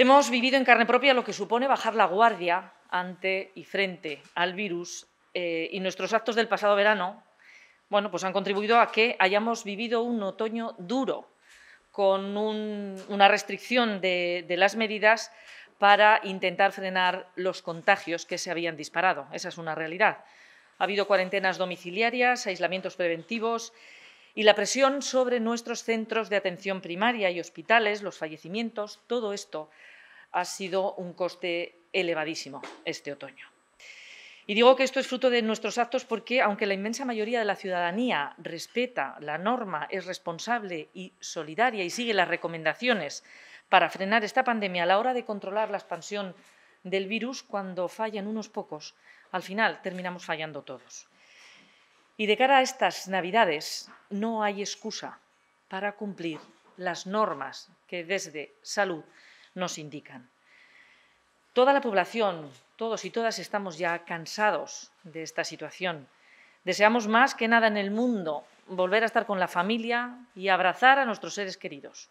Hemos vivido en carne propia lo que supone bajar la guardia ante y frente al virus eh, y nuestros actos del pasado verano bueno, pues han contribuido a que hayamos vivido un otoño duro, con una restricción de, de las medidas para intentar frenar los contagios que se habían disparado. Esa es una realidad. Ha habido cuarentenas domiciliarias, aislamientos preventivos y la presión sobre nuestros centros de atención primaria y hospitales, los fallecimientos, todo esto ha sido un coste elevadísimo este otoño. Y digo que esto es fruto de nuestros actos porque, aunque la inmensa mayoría de la ciudadanía respeta la norma, es responsable y solidaria y sigue las recomendaciones para frenar esta pandemia a la hora de controlar la expansión del virus, cuando fallan unos pocos, al final terminamos fallando todos. Y de cara a estas Navidades no hay excusa para cumplir las normas que desde salud nos indican. Toda la población, todos y todas estamos ya cansados de esta situación. Deseamos más que nada en el mundo volver a estar con la familia y abrazar a nuestros seres queridos.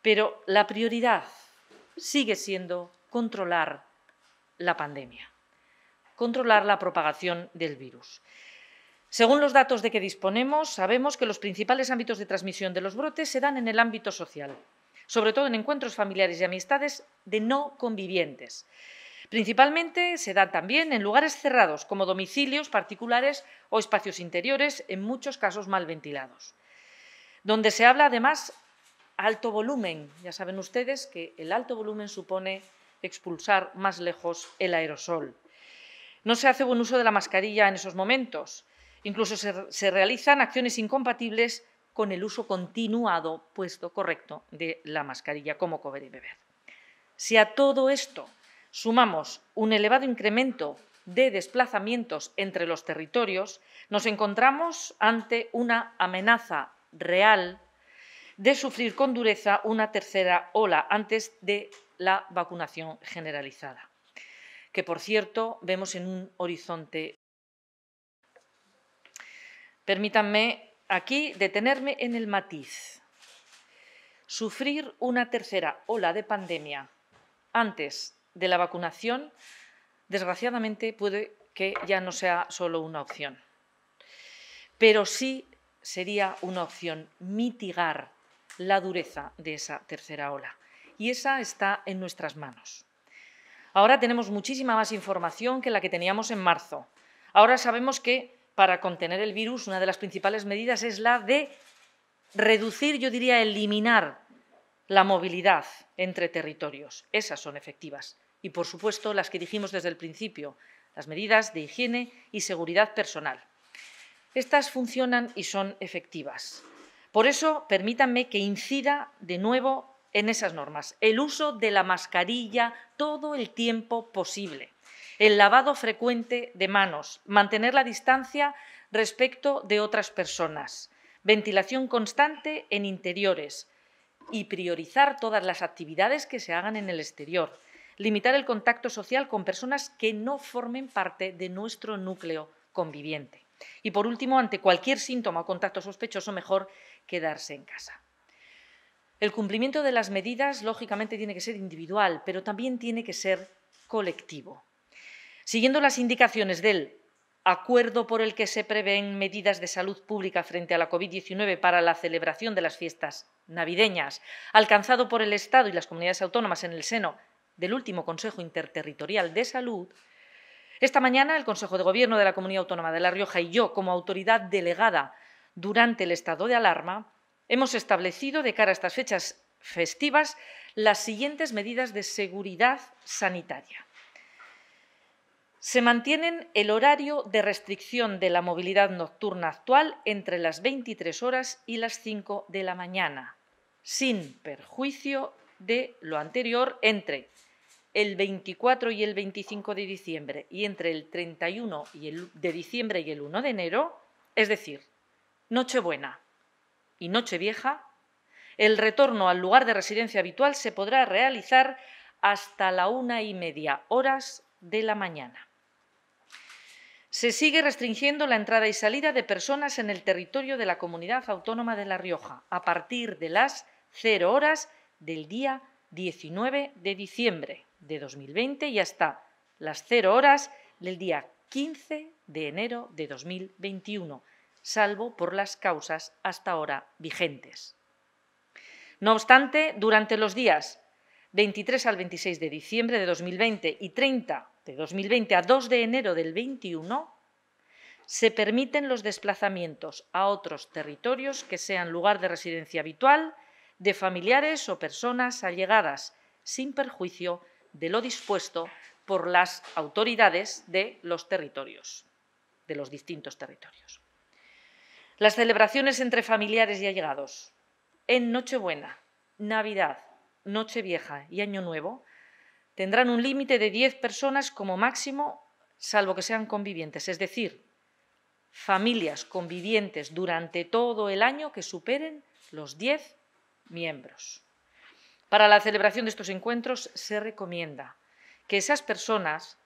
Pero la prioridad sigue siendo controlar la pandemia, controlar la propagación del virus. Según los datos de que disponemos, sabemos que los principales ámbitos de transmisión de los brotes se dan en el ámbito social, sobre todo en encuentros familiares y amistades de no convivientes. Principalmente se dan también en lugares cerrados, como domicilios particulares o espacios interiores, en muchos casos mal ventilados, donde se habla además alto volumen. Ya saben ustedes que el alto volumen supone expulsar más lejos el aerosol. No se hace buen uso de la mascarilla en esos momentos. Incluso se, realizan acciones incompatibles con el uso continuado, puesto correcto, de la mascarilla como comer y beber. Si a todo esto sumamos un elevado incremento de desplazamientos entre los territorios, nos encontramos ante una amenaza real de sufrir con dureza una tercera ola antes de la vacunación generalizada, que por cierto vemos en un horizonte. Permítanme aquí detenerme en el matiz. Sufrir una tercera ola de pandemia antes de la vacunación, desgraciadamente puede que ya no sea solo una opción, pero sí sería una opción mitigar la dureza de esa tercera ola. Y esa está en nuestras manos. Ahora tenemos muchísima más información que la que teníamos en marzo. Ahora sabemos que para contener el virus una de las principales medidas es la de reducir, yo diría, eliminar la movilidad entre territorios. Esas son efectivas. Y, por supuesto, las que dijimos desde el principio, las medidas de higiene y seguridad personal. Estas funcionan y son efectivas. Por eso, permítanme que incida de nuevo en esas normas. El uso de la mascarilla todo el tiempo posible. El lavado frecuente de manos. Mantener la distancia respecto de otras personas. Ventilación constante en interiores. Y priorizar todas las actividades que se hagan en el exterior. Limitar el contacto social con personas que no formen parte de nuestro núcleo conviviente. Y por último, ante cualquier síntoma o contacto sospechoso, mejor quedarse en casa. El cumplimiento de las medidas, lógicamente, tiene que ser individual, pero también tiene que ser colectivo. Siguiendo las indicaciones del acuerdo por el que se prevén medidas de salud pública frente a la COVID-19 para la celebración de las fiestas navideñas, alcanzado por el Estado y las comunidades autónomas en el seno del último Consejo Interterritorial de Salud, esta mañana el Consejo de Gobierno de la Comunidad Autónoma de La Rioja y yo, como autoridad delegada durante el estado de alarma, hemos establecido de cara a estas fechas festivas las siguientes medidas de seguridad sanitaria. Se mantienen el horario de restricción de la movilidad nocturna actual entre las 23 horas y las 5 de la mañana, sin perjuicio de lo anterior entre el 24 y el 25 de diciembre y entre el 31 y el, de diciembre y el 1 de enero, es decir, Nochebuena y Nochevieja, el retorno al lugar de residencia habitual se podrá realizar hasta la una y media horas de la mañana. Se sigue restringiendo la entrada y salida de personas en el territorio de la comunidad autónoma de La Rioja a partir de las cero horas del día 19 de diciembre de 2020 y hasta las 0 horas del día 15 de enero de 2021, salvo por las causas hasta ahora vigentes. No obstante, durante los días 23 al 26 de diciembre de 2020 y 30 de 2020 a 2 de enero del 21, se permiten los desplazamientos a otros territorios que sean lugar de residencia habitual de familiares o personas allegadas, sin perjuicio de lo dispuesto por las autoridades de los territorios, de los distintos territorios. Las celebraciones entre familiares y allegados en Nochebuena, Navidad, Nochevieja y Año Nuevo tendrán un límite de 10 personas como máximo, salvo que sean convivientes, es decir, familias convivientes durante todo el año que superen los 10 miembros. Para la celebración de estos encuentros se recomienda que esas personas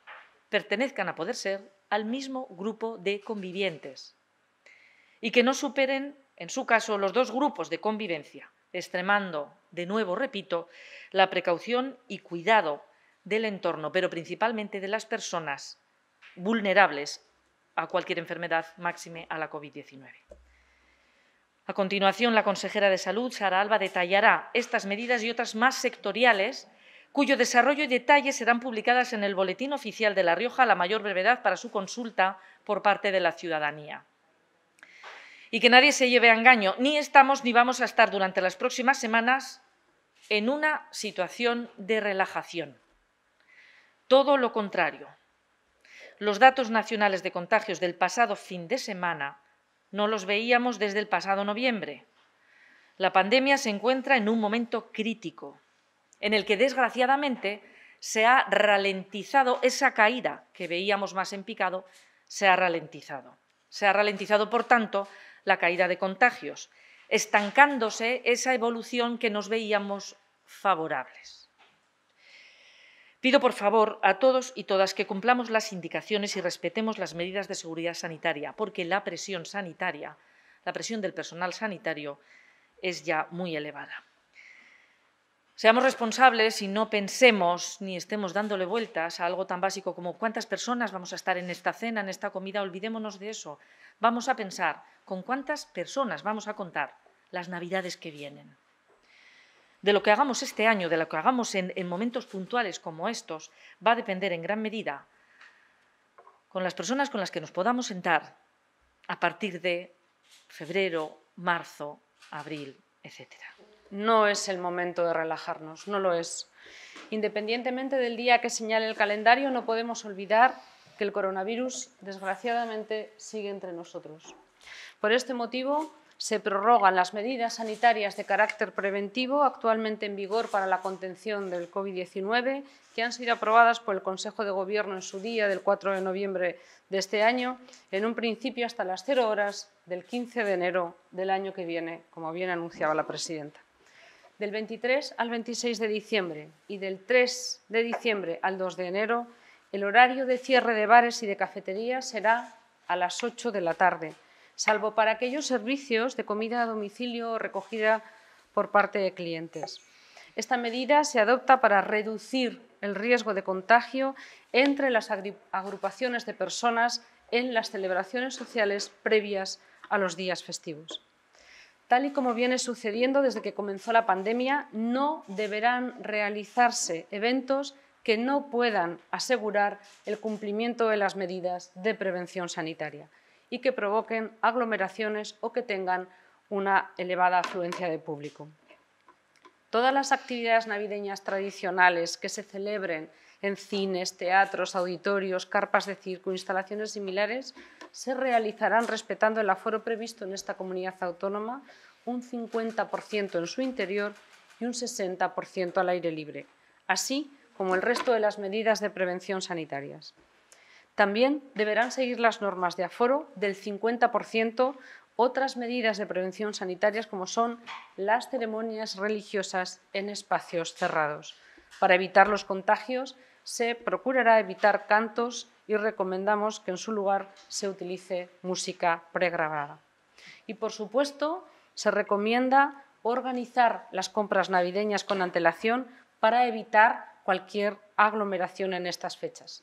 pertenezcan a poder ser al mismo grupo de convivientes y que no superen, en su caso, los dos grupos de convivencia, extremando, de nuevo repito, la precaución y cuidado del entorno, pero principalmente de las personas vulnerables a cualquier enfermedad, máxime a la COVID-19. A continuación, la consejera de Salud, Sara Alba, detallará estas medidas y otras más sectoriales cuyo desarrollo y detalles serán publicadas en el Boletín Oficial de La Rioja a la mayor brevedad para su consulta por parte de la ciudadanía. Y que nadie se lleve a engaño, ni estamos ni vamos a estar durante las próximas semanas en una situación de relajación. Todo lo contrario. Los datos nacionales de contagios del pasado fin de semana no los veíamos desde el pasado noviembre. La pandemia se encuentra en un momento crítico, en el que desgraciadamente se ha ralentizado esa caída que veíamos más en picado, se ha ralentizado. Se ha ralentizado, por tanto, la caída de contagios, estancándose esa evolución que nos veíamos favorables. Pido, por favor, a todos y todas que cumplamos las indicaciones y respetemos las medidas de seguridad sanitaria, porque la presión sanitaria, la presión del personal sanitario, es ya muy elevada. Seamos responsables y no pensemos ni estemos dándole vueltas a algo tan básico como cuántas personas vamos a estar en esta cena, en esta comida, olvidémonos de eso. Vamos a pensar con cuántas personas vamos a contar las navidades que vienen de lo que hagamos este año, de lo que hagamos en, momentos puntuales como estos, va a depender en gran medida con las personas con las que nos podamos sentar a partir de febrero, marzo, abril, etc. No es el momento de relajarnos, no lo es. Independientemente del día que señale el calendario, no podemos olvidar que el coronavirus, desgraciadamente, sigue entre nosotros. Por este motivo, se prorrogan las medidas sanitarias de carácter preventivo actualmente en vigor para la contención del COVID-19, que han sido aprobadas por el Consejo de Gobierno en su día del 4 de noviembre de este año, en un principio hasta las cero horas del 15 de enero del año que viene, como bien anunciaba la presidenta. Del 23 al 26 de diciembre y del 3 de diciembre al 2 de enero, el horario de cierre de bares y de cafeterías será a las 8 de la tarde salvo para aquellos servicios de comida a domicilio o recogida por parte de clientes. Esta medida se adopta para reducir el riesgo de contagio entre las agrupaciones de personas en las celebraciones sociales previas a los días festivos. Tal y como viene sucediendo desde que comenzó la pandemia, no deberán realizarse eventos que no puedan asegurar el cumplimiento de las medidas de prevención sanitaria y que provoquen aglomeraciones o que tengan una elevada afluencia de público. Todas las actividades navideñas tradicionales que se celebren en cines, teatros, auditorios, carpas de circo, instalaciones similares, se realizarán respetando el aforo previsto en esta comunidad autónoma, un 50% en su interior y un 60% al aire libre, así como el resto de las medidas de prevención sanitarias. También deberán seguir las normas de aforo del 50%, otras medidas de prevención sanitarias como son las ceremonias religiosas en espacios cerrados. Para evitar los contagios se procurará evitar cantos y recomendamos que en su lugar se utilice música pregrabada. Y por supuesto, se recomienda organizar las compras navideñas con antelación para evitar cualquier aglomeración en estas fechas.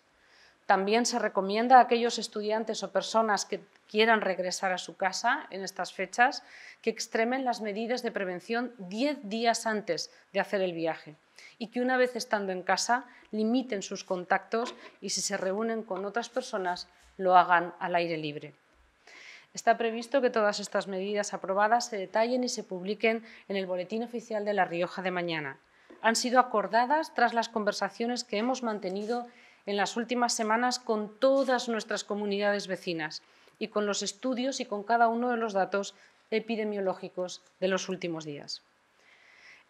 También se recomienda a aquellos estudiantes o personas que quieran regresar a su casa en estas fechas que extremen las medidas de prevención 10 días antes de hacer el viaje y que una vez estando en casa limiten sus contactos y si se reúnen con otras personas lo hagan al aire libre. Está previsto que todas estas medidas aprobadas se detallen y se publiquen en el Boletín Oficial de La Rioja de mañana. Han sido acordadas tras las conversaciones que hemos mantenido en las últimas semanas con todas nuestras comunidades vecinas y con los estudios y con cada uno de los datos epidemiológicos de los últimos días.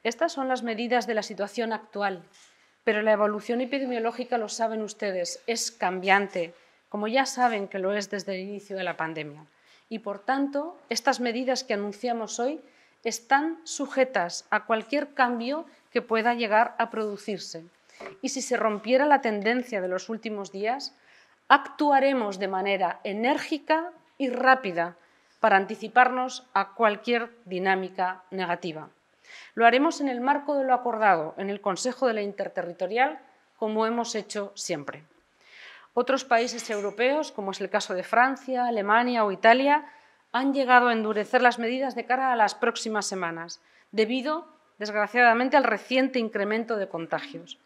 Estas son las medidas de la situación actual, pero la evolución epidemiológica, lo saben ustedes, es cambiante, como ya saben que lo es desde el inicio de la pandemia. Y por tanto, estas medidas que anunciamos hoy están sujetas a cualquier cambio que pueda llegar a producirse y si se rompiera la tendencia de los últimos días, actuaremos de manera enérgica y rápida para anticiparnos a cualquier dinámica negativa. Lo haremos en el marco de lo acordado en el Consejo de la Interterritorial, como hemos hecho siempre. Otros países europeos, como es el caso de Francia, Alemania o Italia, han llegado a endurecer las medidas de cara a las próximas semanas, debido, desgraciadamente, al reciente incremento de contagios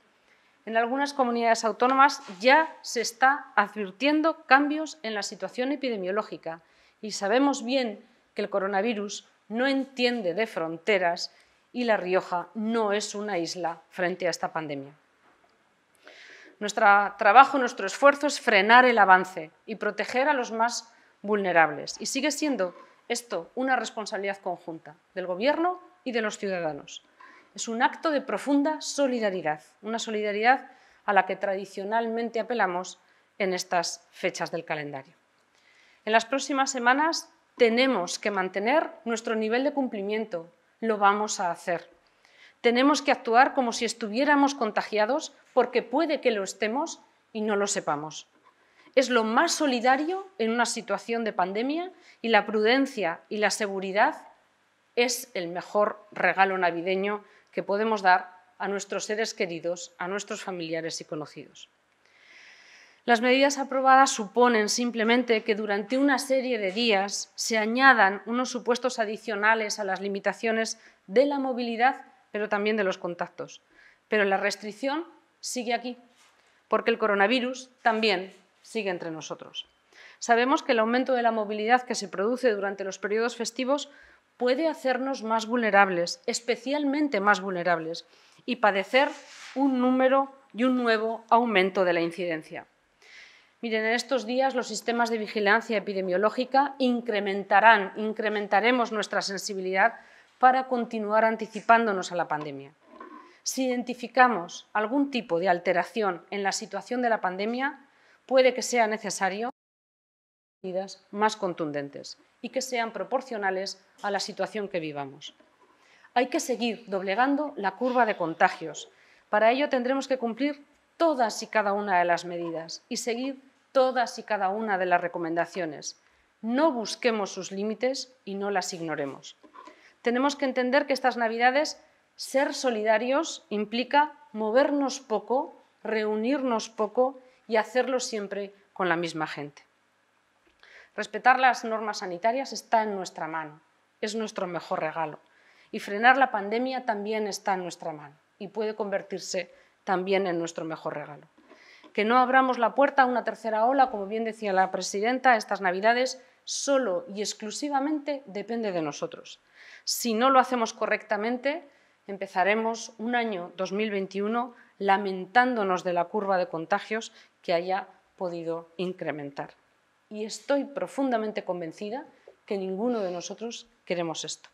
en algunas comunidades autónomas ya se está advirtiendo cambios en la situación epidemiológica y sabemos bien que el coronavirus no entiende de fronteras y La Rioja no es una isla frente a esta pandemia. Nuestro trabajo, nuestro esfuerzo es frenar el avance y proteger a los más vulnerables. Y sigue siendo esto una responsabilidad conjunta del Gobierno y de los ciudadanos es un acto de profunda solidaridad, una solidaridad a la que tradicionalmente apelamos en estas fechas del calendario. En las próximas semanas tenemos que mantener nuestro nivel de cumplimiento, lo vamos a hacer. Tenemos que actuar como si estuviéramos contagiados porque puede que lo estemos y no lo sepamos. Es lo más solidario en una situación de pandemia y la prudencia y la seguridad es el mejor regalo navideño que podemos dar a nuestros seres queridos, a nuestros familiares y conocidos. Las medidas aprobadas suponen simplemente que durante una serie de días se añadan unos supuestos adicionales a las limitaciones de la movilidad, pero también de los contactos. Pero la restricción sigue aquí, porque el coronavirus también sigue entre nosotros. Sabemos que el aumento de la movilidad que se produce durante los periodos festivos puede hacernos más vulnerables, especialmente más vulnerables, y padecer un número y un nuevo aumento de la incidencia. Miren, en estos días los sistemas de vigilancia epidemiológica incrementarán, incrementaremos nuestra sensibilidad para continuar anticipándonos a la pandemia. Si identificamos algún tipo de alteración en la situación de la pandemia, puede que sea necesario medidas más contundentes y que sean proporcionales a la situación que vivamos. Hay que seguir doblegando la curva de contagios. Para ello tendremos que cumplir todas y cada una de las medidas y seguir todas y cada una de las recomendaciones. No busquemos sus límites y no las ignoremos. Tenemos que entender que estas Navidades ser solidarios implica movernos poco, reunirnos poco y hacerlo siempre con la misma gente. Respetar las normas sanitarias está en nuestra mano, es nuestro mejor regalo. Y frenar la pandemia también está en nuestra mano y puede convertirse también en nuestro mejor regalo. Que no abramos la puerta a una tercera ola, como bien decía la presidenta, estas Navidades solo y exclusivamente depende de nosotros. Si no lo hacemos correctamente, empezaremos un año 2021 lamentándonos de la curva de contagios que haya podido incrementar y estoy profundamente convencida que ninguno de nosotros queremos esto.